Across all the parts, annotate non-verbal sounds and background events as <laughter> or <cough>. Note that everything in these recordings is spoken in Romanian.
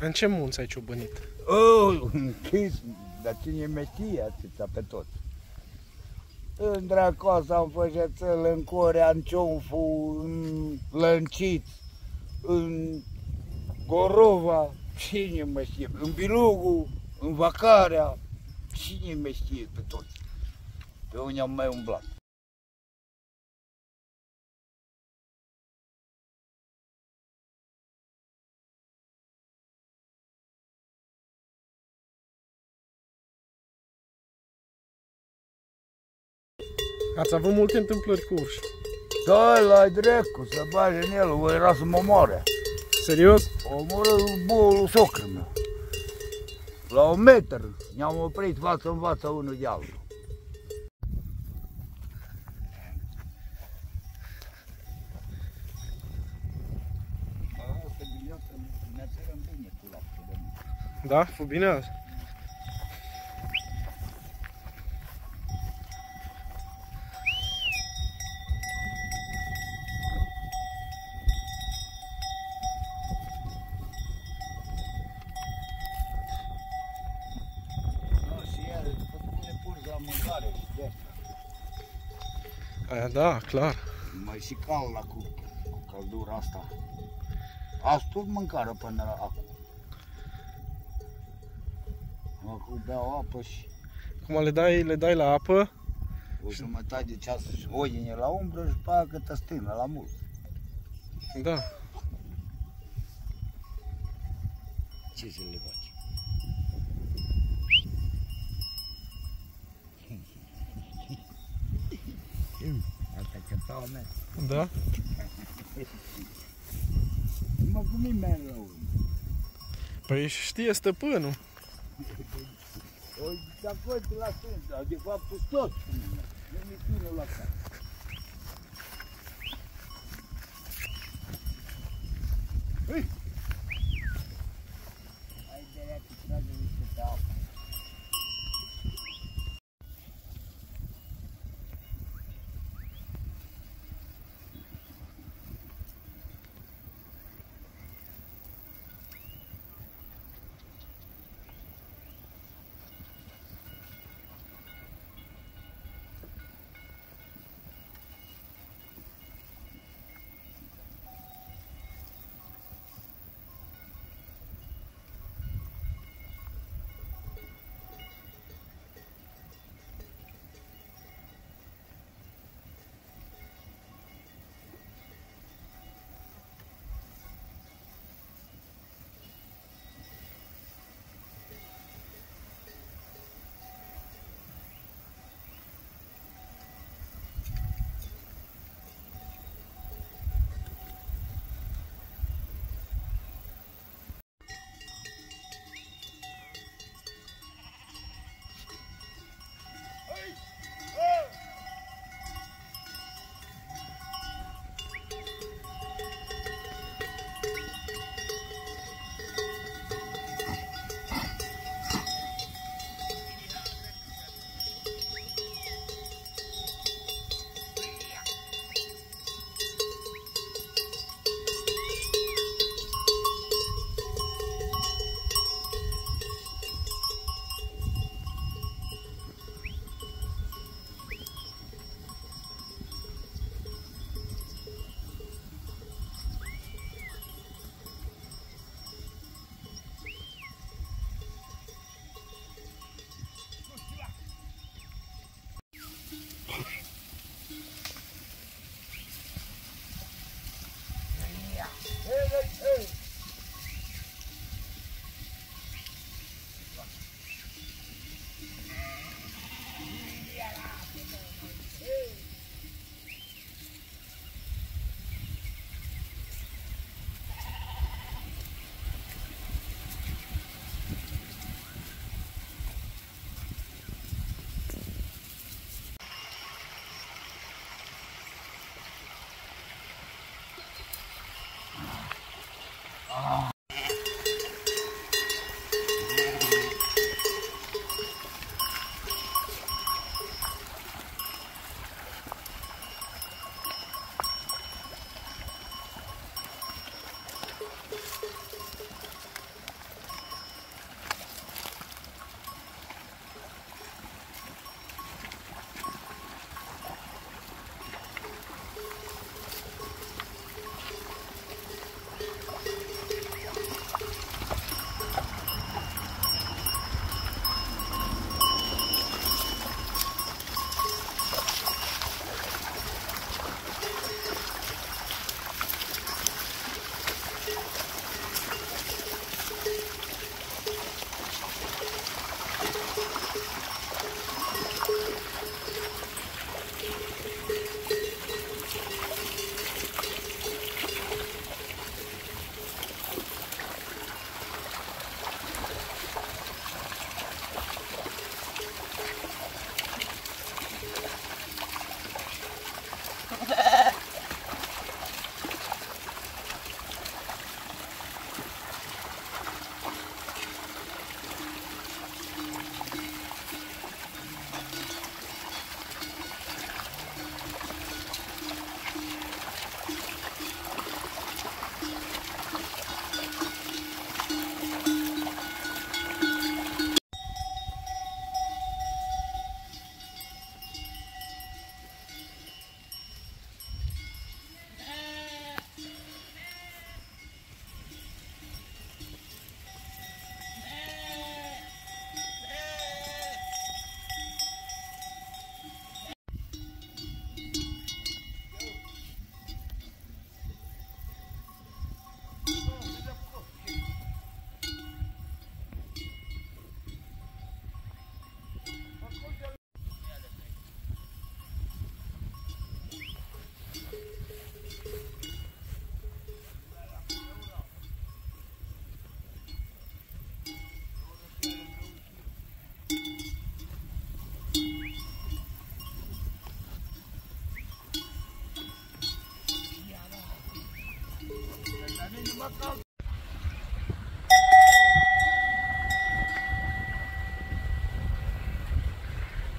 În ce munți ai ciobănit? Oh, închis, dar cine mi știe atâta pe tot. În Dracoasa, în Fășățel, în Corea, în Cionfu, în Lăncit, în Gorova, cine mă știe, în Bilugu, în Vacarea, cine mă știe pe toți. Pe unde am mai umblat. Ați avut multe întâmplări cu urși. Da, la dracu, să bage în el, o era să mă omoare. Serios? Omoră bolul socră meu. La un metr ne-am oprit față în față unul de altul. Da? Fu bine azi? Da, și el, pune pur la mâncare și de asta. Aia da, clar. Mai și cald la cu, cu căldura asta. Azi tot mâncare până la acum. Acum beau apă și Cum le dai, le dai la apă, o jumătate de ceas ordine la umbră și pe aia câtă stână la mult. da. Ce să le Asta cântau mea. Da? Mă cum e mea rău. Păi știe stăpânul. O, de acolo te la stânga, de fapt sunt tot. Nu mi ține la cap.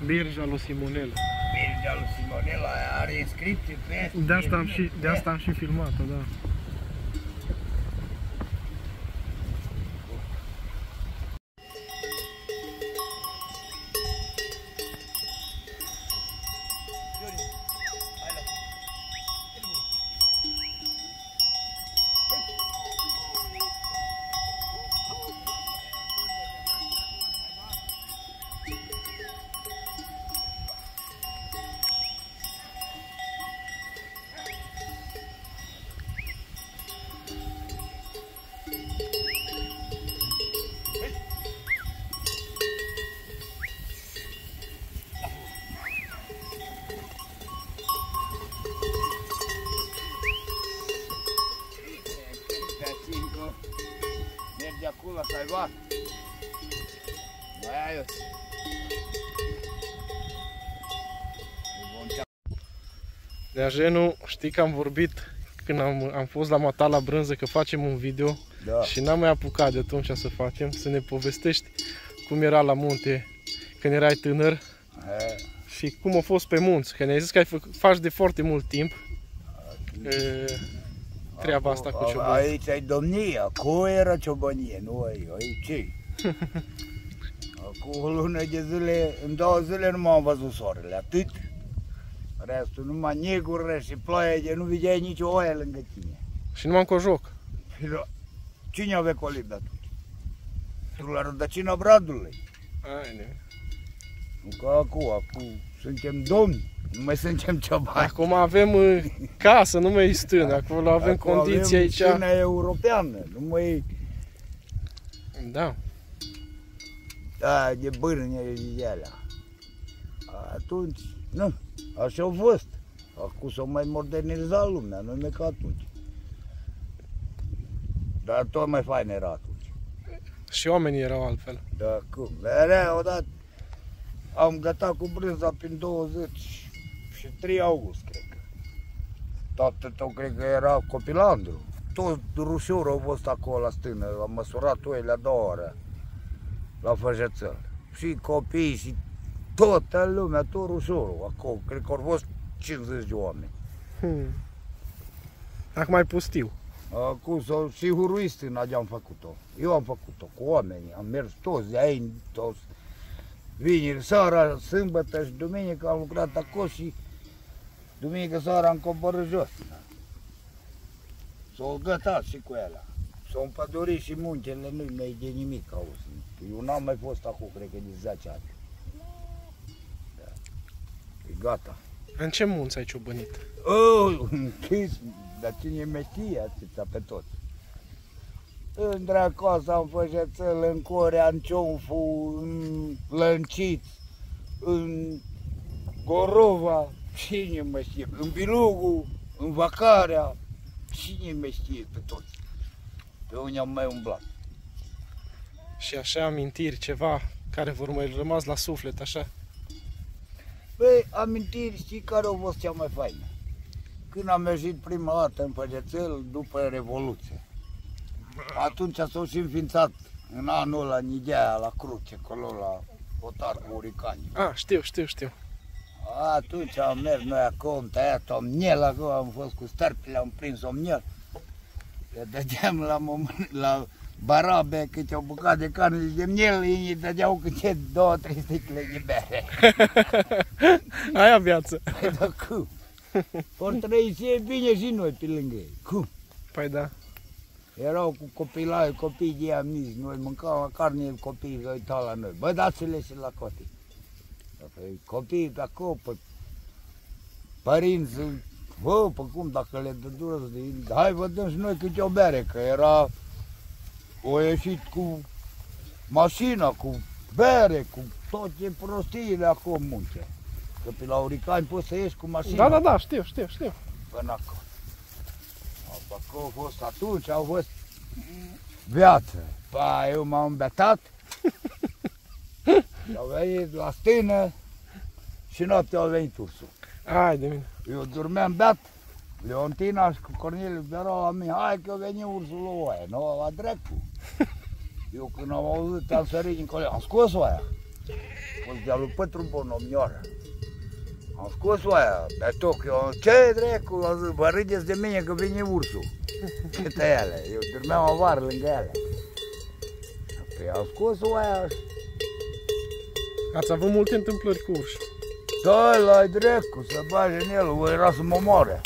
Birja lui Simonel. Birgea lui Simonela are inscripții pe De asta am și, de asta am și filmat-o, da. Acolo să-i bat. Mai ai eu. Îi vom cea- De Ajenu, știi că am vorbit când am, am fost la Mata la brânză că facem un video Da. și n-am mai apucat de atunci să facem, să ne povestești cum era la munte când erai tânăr E, și cum a fost pe munți, că ne-ai zis că ai făcut, faci de foarte mult timp e, treaba asta cu a- ciobanii. Aici ai domnia, cu era ciobănie, nu ai, aici ce <laughs> Acum o lună de zile, în două zile nu m-am văzut soarele, atât. Restul numai negură și ploaie de nu vedeai nici o oaie lângă tine. Și numai cu joc. Și da, Cine avea colib de atunci? Tu la rădăcina bradului. Ai, ne. Nu ca acum, acum suntem domni, nu mai suntem ciobani. Acum avem uh, casă, nu mai e stână, acolo avem Acum condiții avem aici. Scena europeană, nu mai Da. da, de bârne de alea. Atunci, nu, așa au fost. Acum s-au mai modernizat lumea, nu e ca atunci. Dar tot mai fain era atunci. Și oamenii erau altfel. Da, cum? Era odată, am gătat cu brânza prin 23 august, cred că. Toată tot cred că era copilandru. Tot rușorul au fost acolo la stână, am măsurat oile a doua oră, la Făjățăl. Și copii și toată lumea, tot rușorul acolo. Cred că au fost 50 de oameni. Hmm. Acum mai pustiu. Acum sau și huruist în am făcut-o. Eu am făcut-o cu oamenii, am mers toți de aici, toți. Vineri, seara, sâmbătă și duminică am lucrat acolo și duminică seara am coborât jos. S-au gătat și cu ele. S-au împădurit și muncele, nu mai de nimic auzi. Eu n-am mai fost acolo, cred că de 10 ani. Da. E gata. În ce munți ai ciobănit? Oh, închis, dar cine metie atâta pe tot? În Dracoasa, în Fășățăl, în Corea, în Cionfu, în Lăncit, în Gorova, cine mă știe, în Bilugu, în Vacarea, cine mă știe pe toți? Pe unde am mai umblat. Și așa amintiri, ceva care vor mai rămas la suflet, așa? Băi, amintiri, știi care au fost cea mai faină? Când am ieșit prima dată în Făgețel după Revoluție. Atunci s-au și înființat în anul ăla în ideea la cruce, acolo la Otar cu Uricani. Ah, știu, știu, știu. Atunci am mers noi acolo, am tăiat omniel acolo, am fost cu stărpile, am prins omniel. Le dădeam la, moment, la barabe câte o bucată de carne de miel, ei îi dădeau câte două, trei sticle de bere. <laughs> Aia viață. Păi da, cum? Ori trăi și e bine și noi pe lângă ei. Cum? Păi da. Erau cu copilai, copii de ea mici, noi mâncam carne, copiii se uitau la noi. Bă, dați-le și la copii. Păi, copiii de acolo, pe părinți, bă, pe cum, dacă le dădură, hai vă dăm și noi câte o bere, că era, o ieșit cu mașina, cu bere, cu toate prostiile acolo în munte. Că pe la Uricani poți să ieși cu mașina Da, da, da, știu, știu, știu. până acolo. Au, Acolo au fost atunci, au fost viață. Pa, eu m-am îmbetat <laughs> și au venit la stână și noaptea au venit ursul. Ai de mine. Eu dormeam beat Leontina și cu Corneliu erau la mine, hai că veni ursul la oaie, nu, la dracu. <laughs> Eu când am auzit, am sărit din colea, am scos oaia. Fost de-a lui Pătru Bonomioară. Am scos oaia, pe toc, eu, ce dracu, am zis, vă râdeți de mine că vine ursul. <laughs> Câte ele, eu dormeam avară lângă ele. Păi am scos oaia și Ați avut multe întâmplări cu urși. Da, la dracu, să bage în el, o era să mă omoare.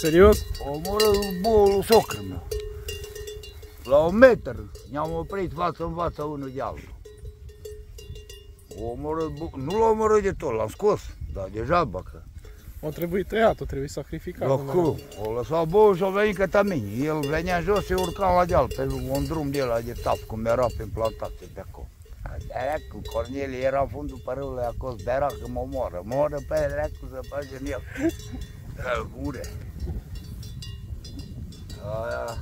Serios? Omoră bolul socră meu. La un metr ne-am oprit față în fața unul de altul. O omorât, bu- nu l-a omorât de tot, l-am scos, dar deja că. O trebuie tăiat, o trebuie sacrificat. Dar nu mai cum? O lăsat bolul și a venit către mine. El venea jos și urca la deal, pe un drum de la de tap, cum era pe plantație pe acolo. Aia cu Cornelie era în fundul părâului acolo, berea că mă omoară. Mă omoară pe el, să bage în el. Îl gure. Aia.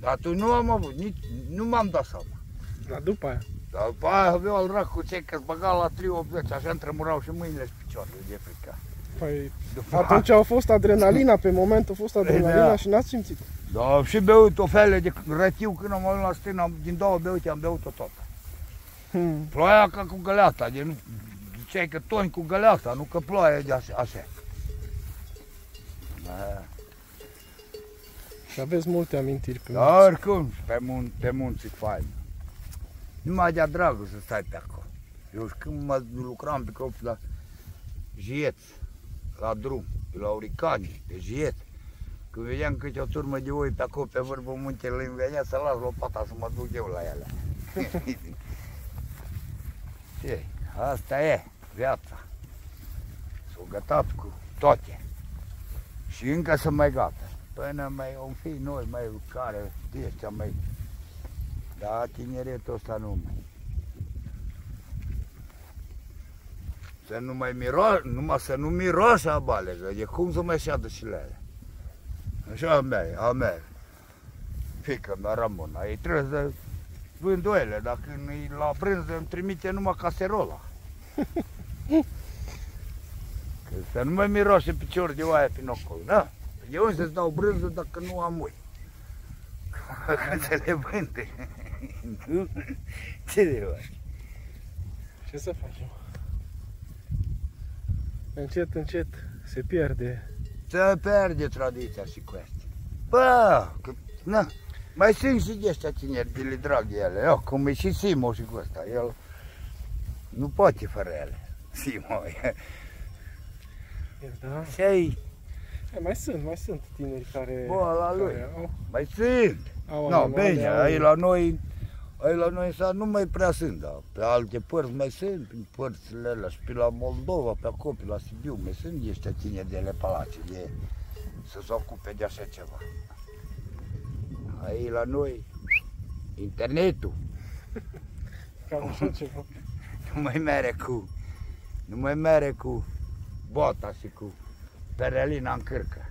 Dar atunci nu am avut, nici, nu m-am dat seama. Dar după aia. Dar după aia avea al dracu ce că băga la 380, așa îmi tremurau și mâinile și picioarele de frică. Păi, După atunci a fost adrenalina, pe moment a fost adrenalina Da. și n-ați simțit. Da, am și beut o fele de rătiu când am ajuns la stână, am- din două beute am beut-o tot. Hmm. Ploaia ca cu găleata, de nu, ziceai că toni cu găleata, nu că ploaie de așa. așa. Da. Și aveți multe amintiri pe Dar oricum, pe, mun- pe munți e fain. Numai de-a dragul să stai pe acolo. Eu și când mă lucram pe copii la Jiet, la drum, pe la Uricani, pe Jiet, când vedeam câte o turmă de oi pe acolo, pe vârful muntelui, îmi venea să las lopata să mă duc eu la ele. <laughs> Ce? Asta e viața. S-o gătat cu toate. Și încă să mai gata. Până mai om fi noi, mai care, de ăștia mai... Da, tineretul ăsta nu mai. Să nu mai miroase, numai să nu miroase abale, că e cum să mai șadă și le alea. Așa a mea, a mea. Fică mea Ramona, ei trebuie să vând oile, dacă nu la brânză îmi trimite numai caserola. <laughs> Că să nu mai miroase picior de oaie prin ocol, da? De unde să-ți dau brânză dacă nu am oi? Că <laughs> să le vânde. Nu? <laughs> Ce de faci? Ce să facem? Încet, încet se pierde. Se pierde tradiția și cu astea. Bă, că, na, mai sunt și de ăștia tineri de le drag de ele. Eu, cum e și Simo și cu ăsta. El nu poate fără ele. <laughs> Simo e. Da. Și ai, E, mai sunt, mai sunt tineri care, Bă, la lui. care au, mai sunt. Au No, animale, bine, au- ai la noi, ai la noi să nu mai prea sunt, dar pe alte părți mai sunt, prin părțile alea și pe la Moldova, pe acolo, pe la Sibiu, mai sunt ăștia tineri de Lepalace, de să se ocupe de așa ceva. Ai la noi, internetul, <laughs> Cam așa ceva. <laughs> nu mai mere cu, nu mai mere cu bota și cu perelina în cârcă.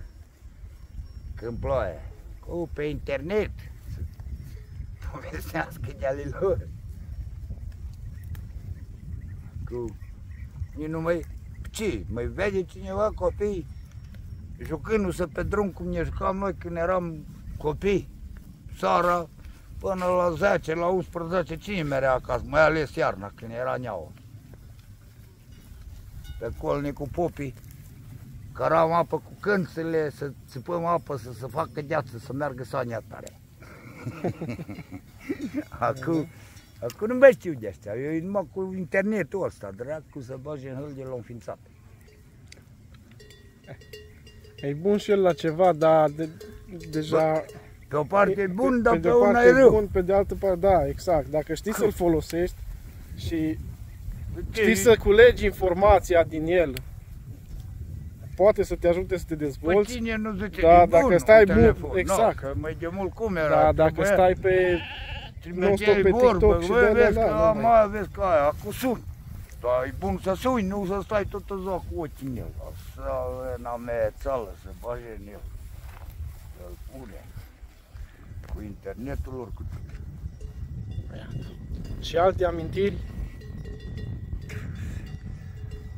Când ploaie. Cu pe internet. Să <laughs> povestească de ale lor. Cu... Nici nu mai... Ce? Mai vede cineva copii jucându-se pe drum cum ne jucam noi când eram copii. Seara până la 10, la 11, cine merea acasă, mai ales iarna când era neaua. Pe colni cu popii, căram apă cu cânțele, să țipăm apă, să se facă gheață, să meargă sania tare. <laughs> acum, acum nu mai știu de astea, eu numai cu internetul ăsta, dracu să bage în hâl de la înființat. E bun și el la ceva, dar de, deja... Pe o parte e bun, dar pe, pe, de o una parte e rău. bun, pe de altă parte, da, exact. Dacă știi să-l folosești și știi să culegi informația din el, poate să te ajute să te Păi dezvolți, cine nu zice Da, e dacă bun stai un bun, telefon, exact. No, că mai de mult cum era. dar dacă trebuia- stai pe... Trimiteai non-stop pe vorbă, TikTok și băi, de alea, vezi da, că nu am mai- mai vezi că aia, cu sun. Dar e bun să suni, nu să stai tot ziua cu ochii în el. Să în amețală, să bage în el. Să-l pune. Cu internetul lor, cu tot. Și alte amintiri,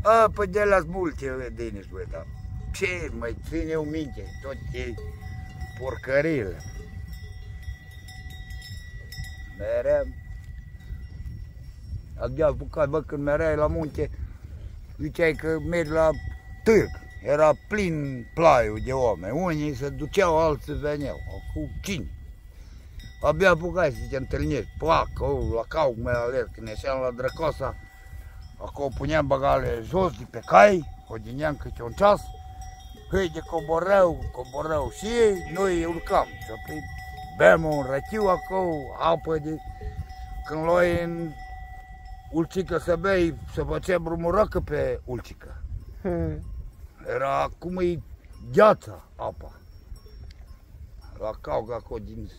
A, păi de las multe, Denis, băi, da. ce mai ține o minte, tot ce porcările. Meream. Abia apucat, bă, când mereai la munte, ziceai că mergi la târg. Era plin plaiul de oameni. Unii se duceau, alții veneau. Acum cine? Abia apucai să te întâlnești. Plac, oh, la cau mai ales, când ieșeam la Drăcosa, acolo puneam bagale jos de pe cai, odineam câte un ceas, hei de coborău, coborău și ei, noi urcam. Și apoi beam un răchiu acolo, apă de... Când luai în ulcică să bei, să făcea brumuracă pe ulcică. Hmm. Era cum e gheața apa. La cauga acolo din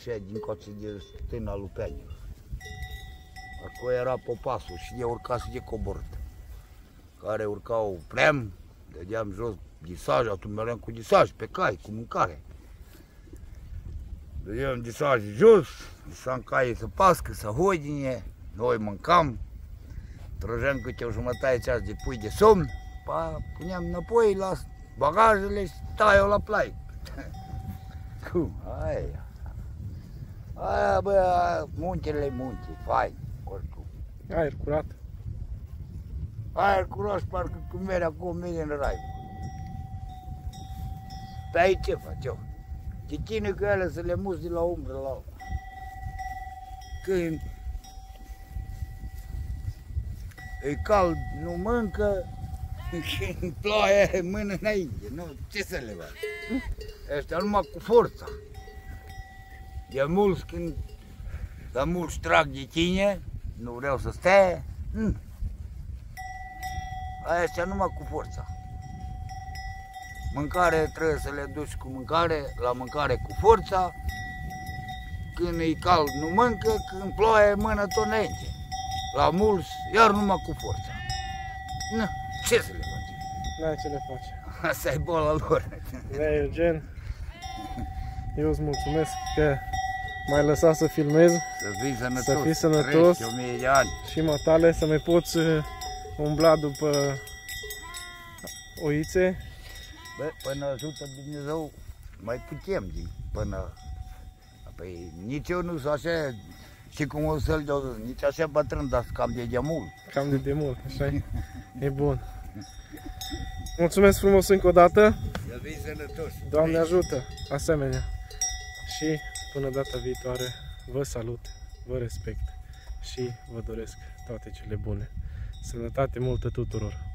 ce din coace de stâna lui Peaniu. Acolo era popasul și de urca și de coborât. Care urcau prem, dădeam jos disaj, atunci meream cu disaj pe cai, cu mâncare. Dădeam disaj jos, lăsam caii să pască, să hodine, noi mâncam, trăgeam câte o jumătate ceas de pui de somn, pa, puneam înapoi la bagajele și tai-o la plai. <laughs> Cum? Aia. Aia, bă, aia, muntele munte, fain, oricum. Aer curat. Aer curat, parcă cum merg acum mine în rai. Pe aici ce faci eu? Te ține cu ele să le muți de la umbră la Când e cald, nu mâncă, când ploaie, mână înainte, nu, ce să le fac? Ăștia numai cu forța. De mulți când, de mulți trag de tine, nu vreau să stea, mm. Ăștia numai cu forța. Mâncare trebuie să le duci cu mâncare, la mâncare cu forța. Când e cald nu mâncă, când ploaie mână tot înainte. La mulți, iar numai cu forța. Nu, ce să le faci? N-ai ce le faci. Asta e boala lor. Da, Eugen, eu îți mulțumesc că m-ai lăsat să filmez Să fii sănătos. Să fii sănătos. trăiești o mie de ani. și matale să mai poți uh, umbla după oițe. Bă, până ajută Dumnezeu, mai putem din până... Păi nici eu nu sunt așa, și cum o să-l dau, nici așa bătrân, dar cam de demult. Cam de demult, așa e? E bun. Mulțumesc frumos încă o dată. Să fii sănătos. Doamne ajută, asemenea. Și până data viitoare, vă salut, vă respect și vă doresc toate cele bune. Sănătate multă tuturor!